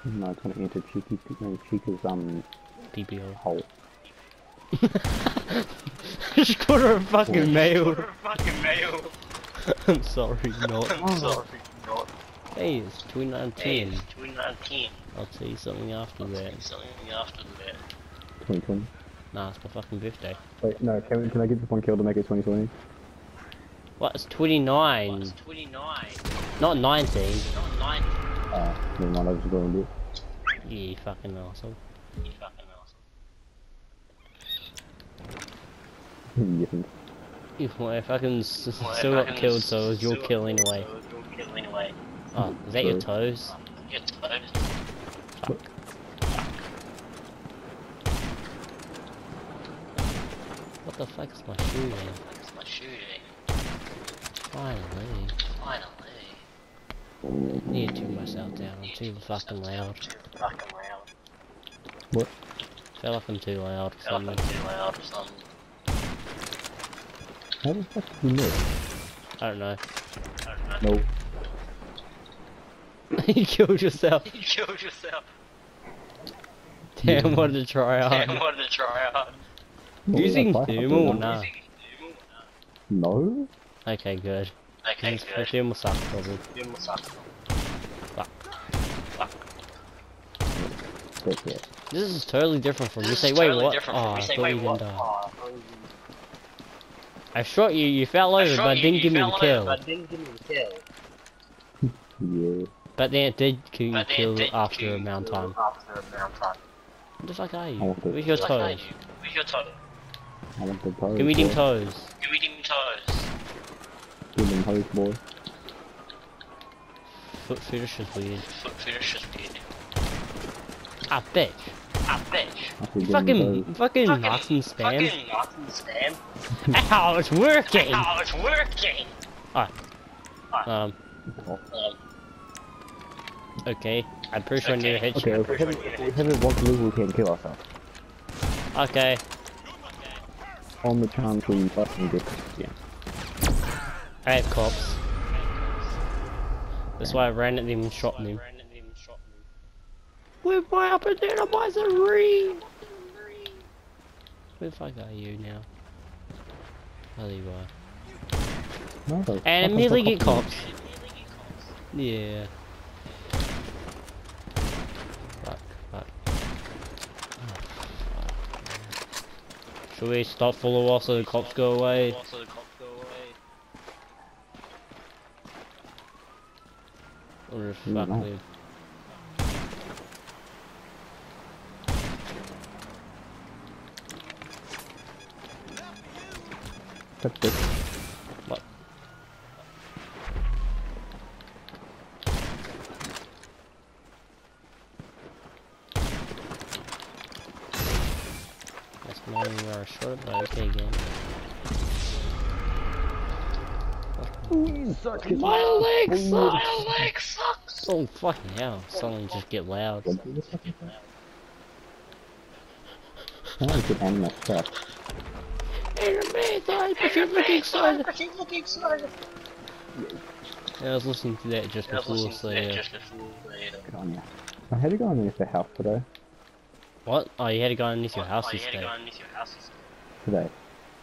[SPEAKER 2] No, it's gonna enter Cheeky, no, Chica's, um,
[SPEAKER 1] PP hole.
[SPEAKER 2] hole.
[SPEAKER 1] Just called her a fucking male.
[SPEAKER 3] Fucking male.
[SPEAKER 1] I'm sorry, not.
[SPEAKER 3] I'm sorry. Not.
[SPEAKER 1] Hey, it's 2019.
[SPEAKER 3] 2019.
[SPEAKER 1] I'll tell you something after that.
[SPEAKER 3] Something after that.
[SPEAKER 2] 2020.
[SPEAKER 1] Nah, it's my fucking birthday.
[SPEAKER 2] Wait, no, can, can I get this one kill to make it 2020?
[SPEAKER 1] What? It's 29,
[SPEAKER 3] It's 29.
[SPEAKER 1] not 19.
[SPEAKER 3] Not 90.
[SPEAKER 2] Uh, never mind, I was going to do it.
[SPEAKER 1] Yeah, you fucking asshole.
[SPEAKER 3] You fucking
[SPEAKER 2] Yes.
[SPEAKER 3] awesome.
[SPEAKER 1] You well, if I can s still got
[SPEAKER 3] can
[SPEAKER 1] killed, so it was your kill
[SPEAKER 3] kill,
[SPEAKER 1] anyway.
[SPEAKER 3] so Your kill anyway.
[SPEAKER 1] Oh, is that your
[SPEAKER 2] True.
[SPEAKER 1] toes?
[SPEAKER 3] Your toes.
[SPEAKER 1] Fuck. What the fuck is my shoe then?
[SPEAKER 3] That's my shooting.
[SPEAKER 1] Finally.
[SPEAKER 3] Finally.
[SPEAKER 1] Need to tune myself down. I'm too fucking loud.
[SPEAKER 3] Too fucking loud.
[SPEAKER 2] What?
[SPEAKER 1] Feel like I'm too loud or
[SPEAKER 3] Felt like
[SPEAKER 1] something.
[SPEAKER 3] too loud or something.
[SPEAKER 2] How the fuck did you miss?
[SPEAKER 1] I don't know.
[SPEAKER 3] I don't know.
[SPEAKER 2] No.
[SPEAKER 1] you killed yourself.
[SPEAKER 3] You killed yourself.
[SPEAKER 1] Damn, wanted to try
[SPEAKER 3] Damn,
[SPEAKER 1] hard.
[SPEAKER 3] wanted to try hard.
[SPEAKER 1] Using
[SPEAKER 2] that
[SPEAKER 1] thermal or
[SPEAKER 2] after?
[SPEAKER 1] nah?
[SPEAKER 2] No?
[SPEAKER 1] Okay, good.
[SPEAKER 3] Okay,
[SPEAKER 1] Just
[SPEAKER 3] good.
[SPEAKER 1] perfume sucks, probably.
[SPEAKER 3] You
[SPEAKER 1] Fuck.
[SPEAKER 3] Fuck.
[SPEAKER 2] That's it.
[SPEAKER 1] This is totally different from you say,
[SPEAKER 3] is
[SPEAKER 1] wait, what?
[SPEAKER 3] different
[SPEAKER 1] Oh,
[SPEAKER 3] from
[SPEAKER 1] I
[SPEAKER 3] say,
[SPEAKER 1] thought
[SPEAKER 3] wait,
[SPEAKER 1] you
[SPEAKER 3] what?
[SPEAKER 1] didn't die.
[SPEAKER 3] Oh, I thought you-
[SPEAKER 1] I shot you, you fell over, but
[SPEAKER 3] you,
[SPEAKER 1] didn't
[SPEAKER 3] you
[SPEAKER 1] give me
[SPEAKER 3] fell
[SPEAKER 1] the
[SPEAKER 3] over,
[SPEAKER 1] kill.
[SPEAKER 3] But didn't give me the kill.
[SPEAKER 2] Yeah.
[SPEAKER 1] But then it did kill,
[SPEAKER 3] But then
[SPEAKER 1] kill
[SPEAKER 3] it
[SPEAKER 1] after a amount of
[SPEAKER 3] you
[SPEAKER 1] time.
[SPEAKER 3] After a amount of time.
[SPEAKER 1] What the fuck are you?
[SPEAKER 2] I want the-
[SPEAKER 1] Where's your
[SPEAKER 3] Like, are
[SPEAKER 1] toes?
[SPEAKER 3] you? Where's your toe?
[SPEAKER 2] I want the toes.
[SPEAKER 1] Give me them
[SPEAKER 2] boy.
[SPEAKER 1] toes.
[SPEAKER 3] Give me them toes.
[SPEAKER 2] Give them toes, boy.
[SPEAKER 1] Foot fetish is weird.
[SPEAKER 3] Foot fetish is weird.
[SPEAKER 1] Ah, bitch.
[SPEAKER 3] Ah, bitch.
[SPEAKER 2] I said
[SPEAKER 1] Fucking, fucking
[SPEAKER 3] Fucking-
[SPEAKER 1] Martin spam.
[SPEAKER 3] Fucking Martin spam.
[SPEAKER 1] Ow, it's working!
[SPEAKER 3] How it's working.
[SPEAKER 1] Um,
[SPEAKER 2] Oh.
[SPEAKER 3] Um,
[SPEAKER 1] okay. I'm pretty sure I need a
[SPEAKER 3] Okay.
[SPEAKER 2] Okay, we have it, if we have it once legal, we can kill ourselves.
[SPEAKER 1] Okay.
[SPEAKER 2] On the chance we fucking get yeah.
[SPEAKER 1] I have cops. That's why I ran at them and shot them. With my up and down misery! Where the fuck are you now? Oh, there you are.
[SPEAKER 2] No,
[SPEAKER 1] And immediately get
[SPEAKER 2] cop.
[SPEAKER 1] cops. Yeah. Fuck, fuck. Oh, fuck. Should we stop for a while so the cops go away? Or if fuck
[SPEAKER 2] no.
[SPEAKER 1] we-
[SPEAKER 2] That's it.
[SPEAKER 1] What? That's not even where I shot but okay again. My leg sucks!
[SPEAKER 3] My leg sucks.
[SPEAKER 1] Oh fucking hell, someone just get loud.
[SPEAKER 2] What did you say? I like to end that stuff.
[SPEAKER 1] Enemy died, but you're looking excited!
[SPEAKER 3] But you look excited.
[SPEAKER 1] Yeah, I was listening to that just before, so yeah.
[SPEAKER 3] before, so, yeah.
[SPEAKER 2] Good on ya. I had to go underneath the house today.
[SPEAKER 1] What? Oh, you had to go underneath your oh, house
[SPEAKER 3] Oh, you
[SPEAKER 1] this
[SPEAKER 3] had to
[SPEAKER 1] day.
[SPEAKER 3] go your house this
[SPEAKER 2] Today.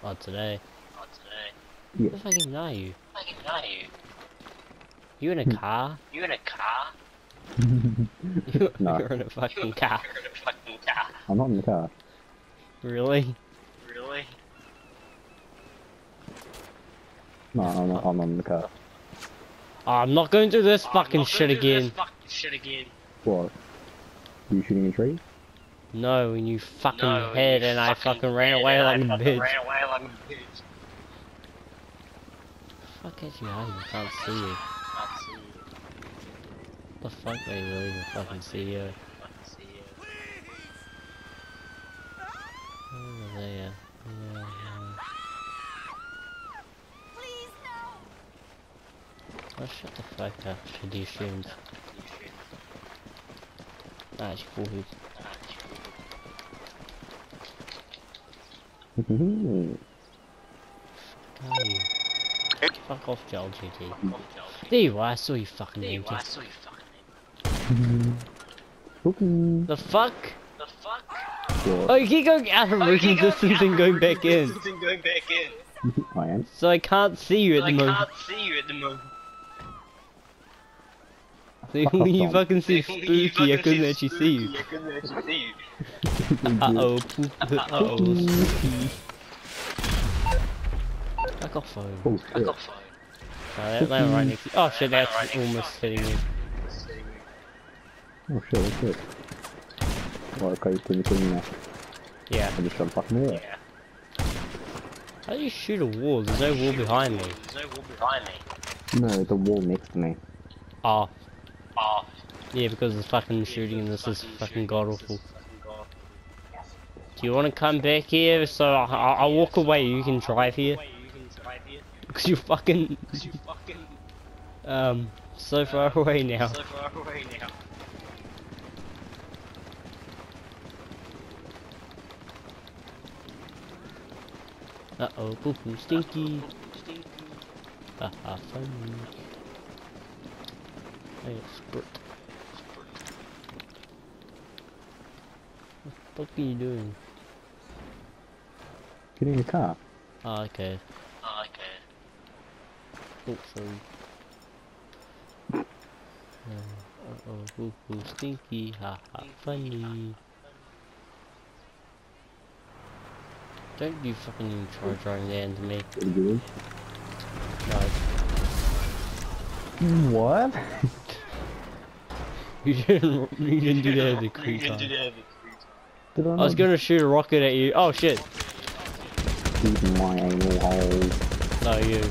[SPEAKER 1] Oh, today.
[SPEAKER 3] oh, today.
[SPEAKER 1] Where the fuck even are you?
[SPEAKER 3] I can know you.
[SPEAKER 1] You in a hmm. car?
[SPEAKER 3] You in a car?
[SPEAKER 2] No.
[SPEAKER 1] You're in a fucking car.
[SPEAKER 3] You're in a fucking car.
[SPEAKER 2] I'm not in the car.
[SPEAKER 1] Really?
[SPEAKER 3] Really?
[SPEAKER 2] No, I'm not, I'm not in the car.
[SPEAKER 1] Oh, I'm not going to oh, do this
[SPEAKER 3] I'm
[SPEAKER 1] fucking
[SPEAKER 3] not
[SPEAKER 1] shit
[SPEAKER 3] gonna this
[SPEAKER 1] again.
[SPEAKER 3] fucking shit again.
[SPEAKER 2] What? You shooting a tree?
[SPEAKER 1] No, and you fucking
[SPEAKER 3] No,
[SPEAKER 1] head
[SPEAKER 3] you
[SPEAKER 1] and I fucking ran away
[SPEAKER 3] and
[SPEAKER 1] like
[SPEAKER 3] I
[SPEAKER 1] a bitch.
[SPEAKER 3] Ran away like a bitch.
[SPEAKER 1] Fuck at you, I can't see you.
[SPEAKER 3] Can't see you.
[SPEAKER 1] The fuck they really even fucking see you.
[SPEAKER 3] Fucking see you.
[SPEAKER 1] Over there. Yeah, yeah. Oh, shut the fuck up, shitty streams. It's cool. Fuck are you? Fuck off, Joel GT. There you are, I saw you fucking
[SPEAKER 3] There you are, I saw you fucking
[SPEAKER 2] Spooky.
[SPEAKER 1] The fuck?
[SPEAKER 3] The fuck?
[SPEAKER 1] Oh, you keep going out of reaching distance and going back in.
[SPEAKER 3] And going back in.
[SPEAKER 2] I am.
[SPEAKER 1] So I can't see you at
[SPEAKER 3] I
[SPEAKER 1] the moment.
[SPEAKER 3] I can't see you at the moment.
[SPEAKER 1] See,
[SPEAKER 2] Fuck
[SPEAKER 1] when you fucking see spooky, I
[SPEAKER 3] fucking
[SPEAKER 1] couldn't
[SPEAKER 3] see
[SPEAKER 1] actually see you.
[SPEAKER 3] I couldn't actually see you.
[SPEAKER 1] Uh oh, poop. Uh oh, spooky. Fuck off, phone.
[SPEAKER 2] Oh
[SPEAKER 3] I
[SPEAKER 2] shit.
[SPEAKER 3] got phone.
[SPEAKER 1] Oh, that landed right next to Oh shit, that's
[SPEAKER 3] right
[SPEAKER 1] almost hitting me.
[SPEAKER 2] Oh shit, oh shit. Well, okay, couldn't kill me now.
[SPEAKER 1] Yeah.
[SPEAKER 2] I just shot fucking wall.
[SPEAKER 3] Yeah.
[SPEAKER 1] How do you shoot a wall? There's no wall behind me.
[SPEAKER 3] There's no wall behind me.
[SPEAKER 2] No, the wall next to me.
[SPEAKER 1] Oh,
[SPEAKER 3] Oh.
[SPEAKER 1] yeah, because it's fucking shooting and this is fucking god awful. Do you want to come back here so I, I, I'll walk away, you can drive here?
[SPEAKER 3] You can drive here?
[SPEAKER 1] Because you fucking,
[SPEAKER 3] Cause you fucking
[SPEAKER 1] um, so far uh, away now.
[SPEAKER 3] so far away now.
[SPEAKER 1] Uh oh, poo poo stinky. Haha, funny. Hey, squirt. What the fuck are you doing?
[SPEAKER 2] Get in your car.
[SPEAKER 1] Oh, okay.
[SPEAKER 3] Oh, okay.
[SPEAKER 1] Hopefully. Uh oh, ooh, ooh, stinky, ha ha, funny. Don't you fucking even try drawing that into me.
[SPEAKER 2] What are you doing?
[SPEAKER 1] No,
[SPEAKER 2] What?
[SPEAKER 1] you didn't, you didn't do that as a creeper.
[SPEAKER 2] Did I
[SPEAKER 1] I was gonna shoot a rocket at you. Oh shit!
[SPEAKER 2] shoot my anal hole?
[SPEAKER 1] No, you.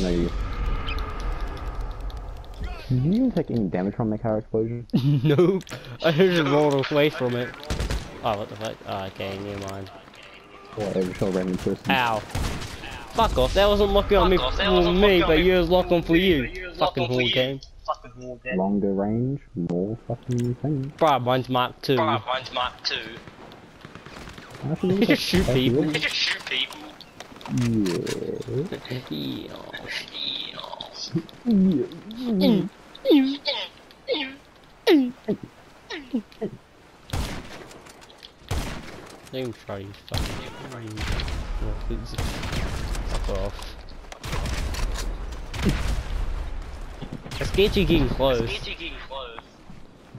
[SPEAKER 2] No, you. Did you even take any damage from that car explosion?
[SPEAKER 1] nope. I just rolled away from it. Oh, what the fuck? Oh, okay, never mind.
[SPEAKER 2] Whatever, show random person.
[SPEAKER 1] Ow. Fuck off, that wasn't locking on me for me, but you was locked on for you. Fucking whole game.
[SPEAKER 3] Game.
[SPEAKER 2] Longer range, more fucking things.
[SPEAKER 1] Bruh, mine's Mark 2.
[SPEAKER 3] Bruh, mine's Mark 2.
[SPEAKER 1] You just shoot people.
[SPEAKER 3] You just shoot people.
[SPEAKER 2] Yeah.
[SPEAKER 1] Yeah.
[SPEAKER 2] Yeah.
[SPEAKER 1] Don't try these fucking rockets. Fuck off. I scared you getting close.
[SPEAKER 3] It's getting close.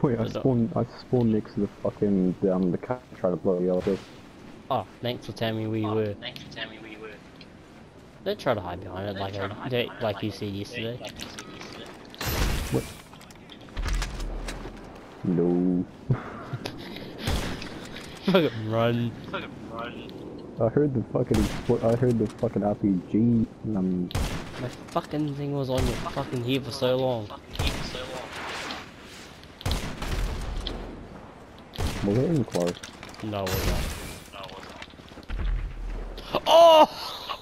[SPEAKER 2] Wait, I spawned, I spawned next to the fucking, um, the car trying to blow you up.
[SPEAKER 1] Oh, thanks for telling me where you
[SPEAKER 3] Oh,
[SPEAKER 1] were.
[SPEAKER 3] Thanks for telling me where you were.
[SPEAKER 1] Don't try to hide behind it like
[SPEAKER 3] Don't try
[SPEAKER 1] I,
[SPEAKER 3] hide
[SPEAKER 1] that-
[SPEAKER 3] behind it
[SPEAKER 1] like you said yesterday.
[SPEAKER 3] Like you said yesterday.
[SPEAKER 2] No.
[SPEAKER 1] Fucking run.
[SPEAKER 3] Fucking run.
[SPEAKER 2] I heard the fucking, I heard the fucking RPG, um,
[SPEAKER 1] My fucking thing was on your fucking head for so long.
[SPEAKER 3] Fucking heat for so long.
[SPEAKER 2] was it even close?
[SPEAKER 1] No, it wasn't.
[SPEAKER 3] No, it wasn't.
[SPEAKER 1] Oh!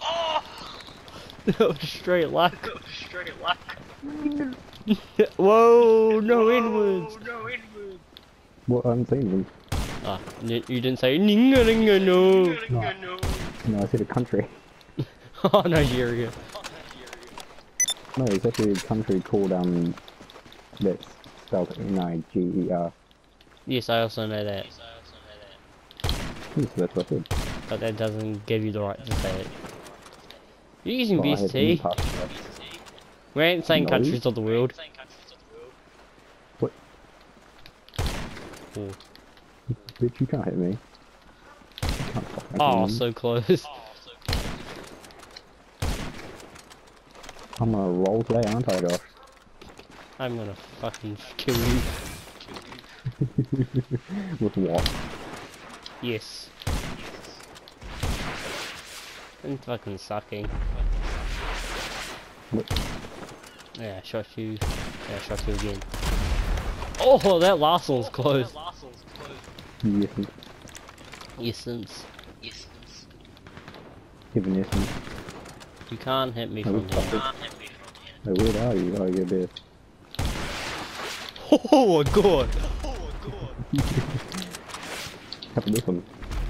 [SPEAKER 3] Oh!
[SPEAKER 1] That was straight luck.
[SPEAKER 3] Straight luck.
[SPEAKER 1] Whoa, no inwards.
[SPEAKER 3] Oh, no inwards.
[SPEAKER 2] What, I haven't seen them.
[SPEAKER 1] Ah, you you didn't say ninga ninga no.
[SPEAKER 3] No. No.
[SPEAKER 2] I said a country.
[SPEAKER 1] Oh, Nigeria.
[SPEAKER 2] No, it's actually a country called, um, that's spelled N-I-G-E-R.
[SPEAKER 1] Yes, I also know that,
[SPEAKER 2] Yes, that's what I said.
[SPEAKER 1] but that doesn't give you the right to say it. You're using
[SPEAKER 2] Well, I
[SPEAKER 1] BST. We ain't saying
[SPEAKER 2] No.
[SPEAKER 1] countries of the world.
[SPEAKER 2] What?
[SPEAKER 1] Oh,
[SPEAKER 2] Bitch, you can't hit me. You can't
[SPEAKER 1] oh so close.
[SPEAKER 2] I'm gonna roll today, aren't I, Josh?
[SPEAKER 1] I'm gonna fucking kill you.
[SPEAKER 2] With what?
[SPEAKER 1] Yes. And fucking sucking.
[SPEAKER 2] What?
[SPEAKER 1] Yeah, shot you. Yeah, shot you again. Oh, that last one's one was close.
[SPEAKER 2] Yes,
[SPEAKER 1] Essence.
[SPEAKER 2] even essence.
[SPEAKER 1] You can't hit me
[SPEAKER 2] Oh,
[SPEAKER 1] from
[SPEAKER 2] fuck
[SPEAKER 1] here.
[SPEAKER 2] it. Oh, where are you? Oh, you're there.
[SPEAKER 1] Oh my god!
[SPEAKER 2] Have this one.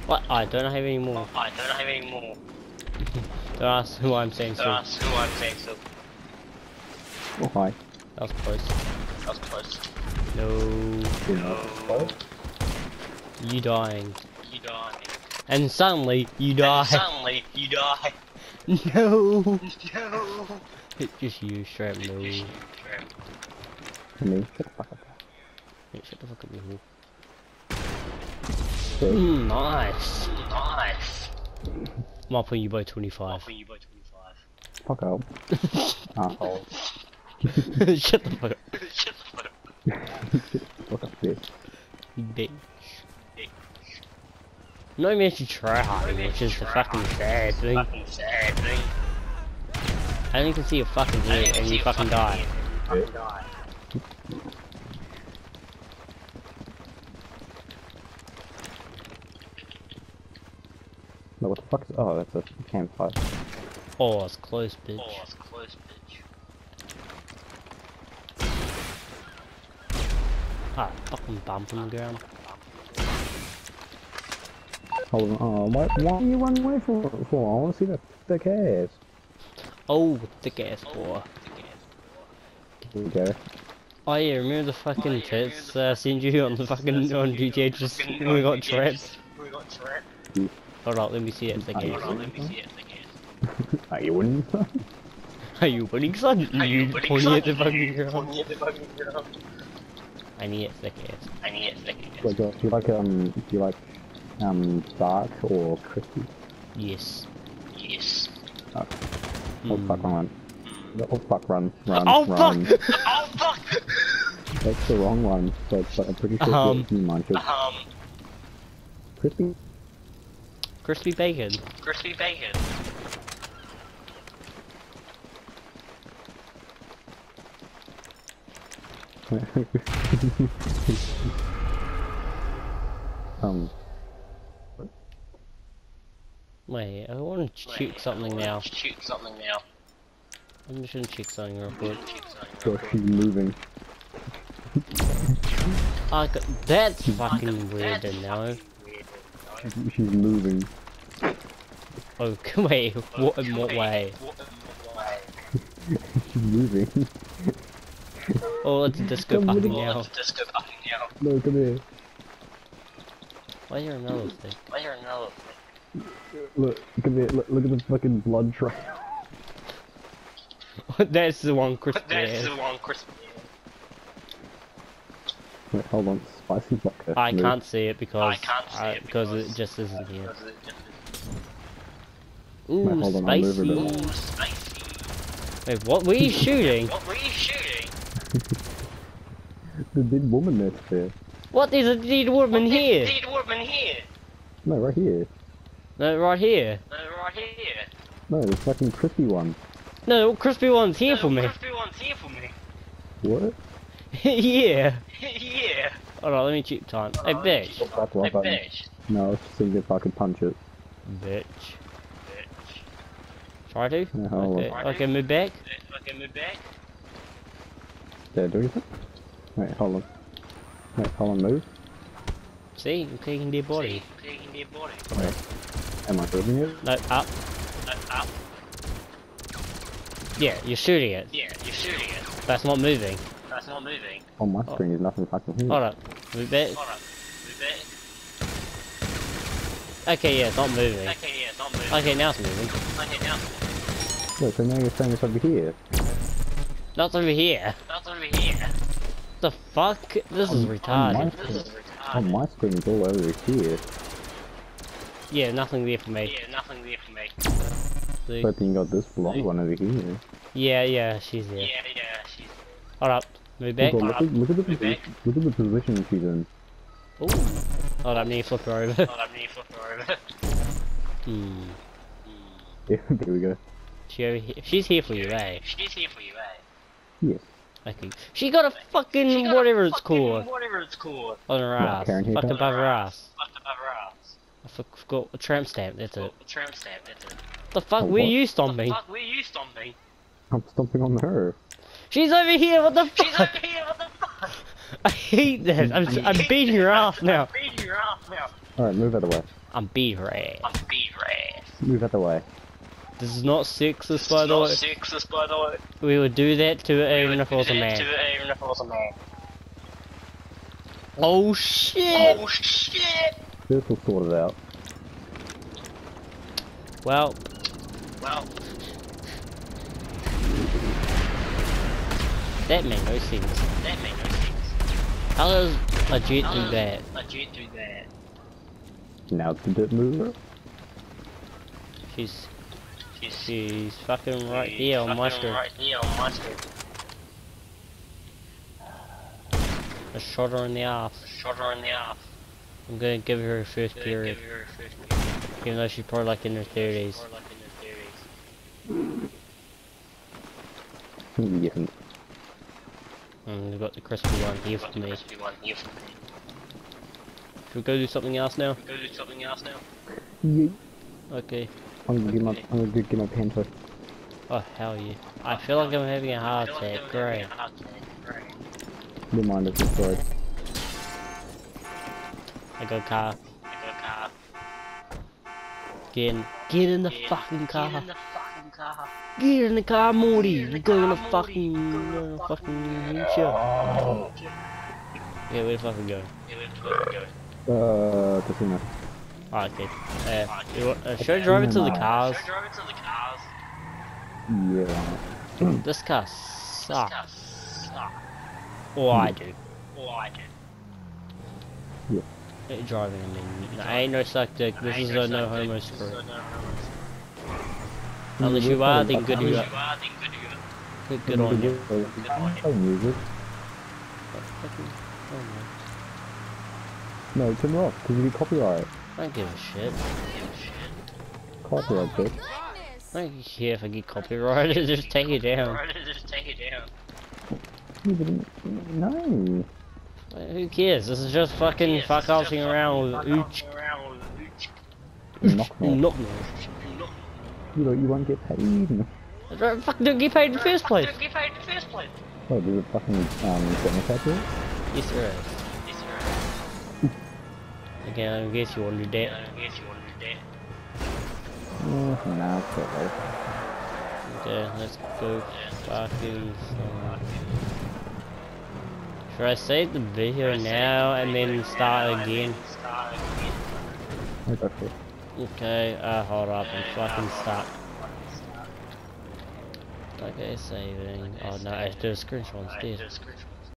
[SPEAKER 1] What? I don't have any more.
[SPEAKER 3] I don't have any more.
[SPEAKER 1] Don't ask who I'm saying
[SPEAKER 3] So
[SPEAKER 1] so.
[SPEAKER 3] that's who I'm saying so.
[SPEAKER 2] Oh, hi.
[SPEAKER 1] That was close.
[SPEAKER 3] That was close.
[SPEAKER 1] No.
[SPEAKER 3] No.
[SPEAKER 1] You dying.
[SPEAKER 3] You dying.
[SPEAKER 1] And suddenly, you
[SPEAKER 3] And
[SPEAKER 1] die.
[SPEAKER 3] suddenly, you die.
[SPEAKER 1] no!
[SPEAKER 3] No.
[SPEAKER 1] It's just you, straight up no. Hey,
[SPEAKER 2] Me. Shut the fuck up.
[SPEAKER 1] shut the fuck up, you.
[SPEAKER 2] Okay.
[SPEAKER 1] Mm, nice.
[SPEAKER 3] Nice.
[SPEAKER 1] I'm up on you by 25.
[SPEAKER 3] Offer you by 25.
[SPEAKER 2] Fuck up. Asshole.
[SPEAKER 1] shut the fuck up,
[SPEAKER 3] Shut the fuck up.
[SPEAKER 2] fuck up, bitch.
[SPEAKER 1] bitch. No man should try hard, which is the fucking sad thing.
[SPEAKER 3] Fucking sad thing.
[SPEAKER 1] I only can see your fucking head and you fucking die.
[SPEAKER 3] Fucking die.
[SPEAKER 2] No, what the fuck is... Oh, that's a campfire.
[SPEAKER 1] Oh, it's close, bitch.
[SPEAKER 3] Oh, it's close, bitch.
[SPEAKER 1] Ah, fucking bump on the ground.
[SPEAKER 2] Hold on. Oh, why, why are you running away from for? I want to see the thick ass.
[SPEAKER 1] Oh, thick ass boy.
[SPEAKER 2] Here we go.
[SPEAKER 1] Oh yeah, remember the fucking tits uh, sent you on the fucking on GTA just when we got trapped?
[SPEAKER 3] We got trapped.
[SPEAKER 1] Hold on, let me see it if they
[SPEAKER 3] Hold on, let me see it.
[SPEAKER 2] Are you winning?
[SPEAKER 1] Are you winning, son?
[SPEAKER 3] Are you
[SPEAKER 1] You
[SPEAKER 3] winning,
[SPEAKER 1] pointing
[SPEAKER 3] son?
[SPEAKER 1] at the fucking ground.
[SPEAKER 3] Pointing at the fucking ground.
[SPEAKER 1] I need it thick ass.
[SPEAKER 3] I need it thick.
[SPEAKER 2] Like, uh, do you like um, do you like um, dark or crispy?
[SPEAKER 1] Yes.
[SPEAKER 3] Yes.
[SPEAKER 2] Oh
[SPEAKER 1] Mm.
[SPEAKER 2] fuck, run. Oh fuck, run, run,
[SPEAKER 1] Oh,
[SPEAKER 2] run.
[SPEAKER 1] fuck!
[SPEAKER 3] Oh fuck!
[SPEAKER 2] That's the wrong one, but, but I'm pretty sure
[SPEAKER 1] Um.
[SPEAKER 2] it's mine. Just
[SPEAKER 3] Um,
[SPEAKER 2] crispy.
[SPEAKER 1] Crispy bacon.
[SPEAKER 3] crispy bacon.
[SPEAKER 2] um,
[SPEAKER 1] Wait, I want to shoot something now.
[SPEAKER 3] Shoot something now.
[SPEAKER 1] I'm just gonna check something real quick.
[SPEAKER 3] Shoot something.
[SPEAKER 2] she's moving.
[SPEAKER 1] I got, that's fucking weird to know.
[SPEAKER 2] She's, she's moving.
[SPEAKER 1] Oh, come oh, wait, what, in what way?
[SPEAKER 2] she's moving.
[SPEAKER 1] Oh, it's a disco
[SPEAKER 2] Come with
[SPEAKER 1] fucking
[SPEAKER 2] me.
[SPEAKER 1] now.
[SPEAKER 3] Disco fucking now.
[SPEAKER 2] No, come here.
[SPEAKER 1] Why is there another thing?
[SPEAKER 3] Why are you another
[SPEAKER 2] Look, come here. Look, look at the fucking blood trail.
[SPEAKER 1] that's the one crispy
[SPEAKER 3] That's the one crispy.
[SPEAKER 2] Wait, hold on. Spicy vodka.
[SPEAKER 1] I
[SPEAKER 2] Move.
[SPEAKER 1] can't see it because
[SPEAKER 3] I can't see
[SPEAKER 1] I-
[SPEAKER 3] it
[SPEAKER 1] because
[SPEAKER 3] because-
[SPEAKER 1] it just isn't here.
[SPEAKER 3] Because it just
[SPEAKER 1] Ooh,
[SPEAKER 2] Wait, hold on, I'll move a
[SPEAKER 1] spicy.
[SPEAKER 2] bit.
[SPEAKER 3] Ooh, spicy.
[SPEAKER 1] Wait, what were you shooting?
[SPEAKER 3] What were you shooting?
[SPEAKER 2] The dead woman that's there.
[SPEAKER 1] What? There's a dead woman here.
[SPEAKER 3] Dead woman here.
[SPEAKER 2] No, right here.
[SPEAKER 1] No, right here.
[SPEAKER 3] No, right here.
[SPEAKER 2] No, the fucking crispy one.
[SPEAKER 1] No, crispy one's here for me.
[SPEAKER 3] Crispy one's here for me.
[SPEAKER 2] What?
[SPEAKER 1] yeah.
[SPEAKER 3] yeah.
[SPEAKER 1] Hold on, let me check time. Hey,
[SPEAKER 3] Oh,
[SPEAKER 1] bitch.
[SPEAKER 2] That's
[SPEAKER 3] Hey,
[SPEAKER 2] right button.
[SPEAKER 3] bitch.
[SPEAKER 2] No, it's just seeing if I could punch it.
[SPEAKER 1] Bitch.
[SPEAKER 3] Bitch.
[SPEAKER 1] Try to?
[SPEAKER 2] Yeah, hold
[SPEAKER 1] okay,
[SPEAKER 3] on.
[SPEAKER 1] okay, move back.
[SPEAKER 3] Okay, move back.
[SPEAKER 2] Did I do anything? Wait, hold on. Wait, hold on, move.
[SPEAKER 1] See, I'm kicking their body.
[SPEAKER 3] See, Taking their body.
[SPEAKER 2] Wait. Am I moving it?
[SPEAKER 1] No, up.
[SPEAKER 3] Uh, up.
[SPEAKER 1] Yeah, you're shooting it.
[SPEAKER 3] Yeah, you're shooting it.
[SPEAKER 1] That's not moving.
[SPEAKER 3] That's not moving.
[SPEAKER 2] On my
[SPEAKER 1] Oh.
[SPEAKER 2] screen, there's nothing fucking here.
[SPEAKER 1] Hold up. Move back.
[SPEAKER 3] Hold up. Move back.
[SPEAKER 1] Okay, yeah, it's not moving.
[SPEAKER 3] Okay, yeah, it's not moving.
[SPEAKER 1] Okay, now it's moving.
[SPEAKER 3] Okay, now.
[SPEAKER 2] Wait, so now you're saying it's over here?
[SPEAKER 1] Not over here.
[SPEAKER 3] That's over here.
[SPEAKER 1] The fuck? This is
[SPEAKER 2] On- on
[SPEAKER 1] retarded.
[SPEAKER 2] my
[SPEAKER 3] This is retarded.
[SPEAKER 2] On my screen, it's all over here.
[SPEAKER 1] Yeah, nothing there for me.
[SPEAKER 3] Yeah, nothing there for me.
[SPEAKER 1] See?
[SPEAKER 2] But then you got this blonde one over here.
[SPEAKER 1] Yeah, yeah, she's there.
[SPEAKER 3] Yeah, yeah, she's.
[SPEAKER 1] Hold up. Move back.
[SPEAKER 2] Look, look, at- look at the
[SPEAKER 3] Move back.
[SPEAKER 2] position, look at the position she's in.
[SPEAKER 1] Ooh. Hold up, need to flip her over.
[SPEAKER 3] Oh, I'm near flip her over.
[SPEAKER 1] hmm.
[SPEAKER 2] Yeah, there we go.
[SPEAKER 1] She over here. She's here for you, eh?
[SPEAKER 3] She's here for you, eh?
[SPEAKER 2] Yes.
[SPEAKER 1] Okay. She got a fucking
[SPEAKER 3] She got a
[SPEAKER 1] whatever it's called
[SPEAKER 3] Whatever it's called.
[SPEAKER 1] on her ass.
[SPEAKER 2] Karen
[SPEAKER 1] Fucked
[SPEAKER 2] haircut?
[SPEAKER 1] above her ass.
[SPEAKER 3] Fucked above her ass.
[SPEAKER 1] I f- forgot a tramp stamp. That's it.
[SPEAKER 3] A tramp stamp, that's it.
[SPEAKER 1] The fuck?
[SPEAKER 2] Oh,
[SPEAKER 1] Where
[SPEAKER 2] what?
[SPEAKER 1] you stomping?
[SPEAKER 3] Fuck, where you stomping?
[SPEAKER 2] I'm stomping on her.
[SPEAKER 1] She's over here. What the fuck?
[SPEAKER 3] She's over here, what the fuck?
[SPEAKER 1] I hate this. I'm, I'm beating her ass now.
[SPEAKER 3] I'm beating your ass now.
[SPEAKER 2] Alright, move out of the way.
[SPEAKER 1] I'm beating her ass.
[SPEAKER 3] I'm beat her ass.
[SPEAKER 2] Move out the way.
[SPEAKER 1] This is not sexist,
[SPEAKER 3] It's
[SPEAKER 1] by the
[SPEAKER 3] not
[SPEAKER 1] way.
[SPEAKER 3] sexist, by the way.
[SPEAKER 1] We would do that to her even if it was a
[SPEAKER 3] would do that
[SPEAKER 1] man.
[SPEAKER 3] to her Even if it was a man.
[SPEAKER 1] Oh shit!
[SPEAKER 3] Oh shit!
[SPEAKER 2] This will sort it out.
[SPEAKER 1] Well,
[SPEAKER 3] Well,
[SPEAKER 1] that made no sense.
[SPEAKER 3] that made no sense.
[SPEAKER 1] How does a jet
[SPEAKER 3] How
[SPEAKER 1] do
[SPEAKER 3] does
[SPEAKER 1] that?
[SPEAKER 3] A jet do that.
[SPEAKER 2] Now did it move her?
[SPEAKER 1] She's
[SPEAKER 3] She's,
[SPEAKER 1] she's fucking right
[SPEAKER 3] she's
[SPEAKER 1] here on my screen.
[SPEAKER 3] Right here on my screen.
[SPEAKER 1] I shot her in the ass.
[SPEAKER 3] Shot her in the ass.
[SPEAKER 1] I'm gonna give her a first
[SPEAKER 3] Gonna
[SPEAKER 1] period,
[SPEAKER 3] Give her her first period.
[SPEAKER 1] even though she's probably like in her thirties.
[SPEAKER 3] Like in her 30s.
[SPEAKER 2] Yeah.
[SPEAKER 1] And we've got the crispy one here for me.
[SPEAKER 3] crispy one here for me.
[SPEAKER 1] Should we go do something else now?
[SPEAKER 3] Go do something else now.
[SPEAKER 2] Yeah.
[SPEAKER 1] Okay.
[SPEAKER 2] I'm gonna get my I'm gonna go get my pants off.
[SPEAKER 1] Oh hell yeah. I feel like I'm having a heart
[SPEAKER 3] feel like
[SPEAKER 1] attack. Great.
[SPEAKER 3] having a heart attack. Great.
[SPEAKER 2] Never mind, it's destroyed.
[SPEAKER 1] I got a car. Fucking.
[SPEAKER 3] Get in the fucking car.
[SPEAKER 1] Get in the car, Morty.
[SPEAKER 3] Get in the
[SPEAKER 1] We're gonna
[SPEAKER 3] car,
[SPEAKER 1] fucking,
[SPEAKER 3] Morty.
[SPEAKER 1] we're
[SPEAKER 3] We're
[SPEAKER 1] gonna
[SPEAKER 3] gonna
[SPEAKER 1] fucking hit you.
[SPEAKER 3] Oh.
[SPEAKER 1] Yeah, where the fuck we go?
[SPEAKER 3] Yeah, we have to go.
[SPEAKER 2] Uh, casino.
[SPEAKER 1] Oh, okay. Uh, you want- uh, should I drive it to the cars?
[SPEAKER 3] Should I drive it the cars?
[SPEAKER 2] Yeah.
[SPEAKER 1] This car sucks. Or I do.
[SPEAKER 3] Or I do.
[SPEAKER 1] Uh, Driving, I mean. No, I ain't no suck dick. This is a no homo screw. Mm, Unless you are, then good you
[SPEAKER 3] You
[SPEAKER 1] are.
[SPEAKER 3] are, then good you are.
[SPEAKER 1] Good, good on you.
[SPEAKER 2] Don't use it.
[SPEAKER 1] Fucking- oh
[SPEAKER 2] No, turn it off, because you get copyright.
[SPEAKER 1] I don't give a shit.
[SPEAKER 2] Copyright, bitch.
[SPEAKER 1] I don't care if I get copyrighted, just take it down.
[SPEAKER 3] Just take it down.
[SPEAKER 2] No.
[SPEAKER 1] Like, Who cares? This is just fucking
[SPEAKER 3] Yes,
[SPEAKER 1] fuck
[SPEAKER 3] it's
[SPEAKER 1] around with
[SPEAKER 3] fucking
[SPEAKER 1] ooch.
[SPEAKER 3] fucking around with ooch.
[SPEAKER 2] Knock knock.
[SPEAKER 1] Knock knock.
[SPEAKER 2] You, don't- you won't get paid.
[SPEAKER 1] I don't don't get paid in the first place.
[SPEAKER 3] Don't get paid in the first place.
[SPEAKER 2] Oh, there's a fucking um, cemetery here?
[SPEAKER 1] Yes, there is.
[SPEAKER 3] Yes, sir.
[SPEAKER 1] Again, I guess you want to do
[SPEAKER 3] Yeah,
[SPEAKER 1] that.
[SPEAKER 3] I guess you want to do that.
[SPEAKER 2] Oh, nah, it's alright.
[SPEAKER 1] Okay, let's go fucking. Um, should I save the video now and then start again?
[SPEAKER 3] Start again.
[SPEAKER 2] I go for it.
[SPEAKER 1] Okay, uh, hold up, I'm fucking stuck. Okay, saving. Oh no, I have to do a screenshot instead.